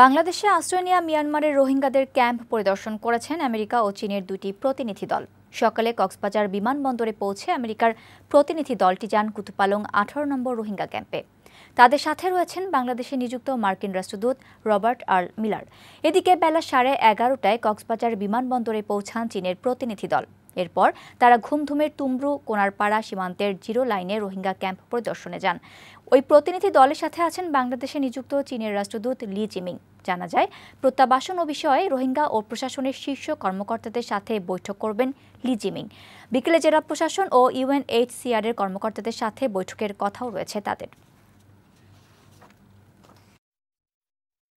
বাংলাদেশে আশ্রয় নেওয়া মিয়ানমারের রোহিঙ্গাদের ক্যাম্প পরিদর্শন করেছেন আমেরিকা ও চীনের দুটি প্রতিনিধি দল। সকালে কক্সবাজার বিমানবন্দরে পৌঁছে আমেরিকার প্রতিনিধি দলটি যান কুতুপালং আঠারো নম্বর রোহিঙ্গা ক্যাম্পে। তাদের সাথে রয়েছেন বাংলাদেশে নিযুক্ত মার্কিন রাষ্ট্রদূত রবার্ট আর মিলার। এদিকে বেলা সাড়ে এগারোটায় কক্সবাজার বিমানবন্দরে পৌঁছান চীনের প্রতিনিধি দল। এরপর তারা ঘুমধুমের তুমরু, কোনারপাড়া সীমান্তের জিরো লাইনে রোহিঙ্গা ক্যাম্প পরিদর্শনে যান। ওই প্রতিনিধি দলের সাথে আছেন বাংলাদেশে নিযুক্ত চীনের রাষ্ট্রদূত লি জিমিং। জানা যায়, প্রত্যাবাসন ও বিষয়ে রোহিঙ্গা ও প্রশাসনের শীর্ষ কর্মকর্তাদের সাথে বৈঠক করবেন লি জিমিং। বিকেলে জেলা প্রশাসন ও ইউএনএইচসিআর এর কর্মকর্তাদের সাথে বৈঠকের কথাও রয়েছে তাদের।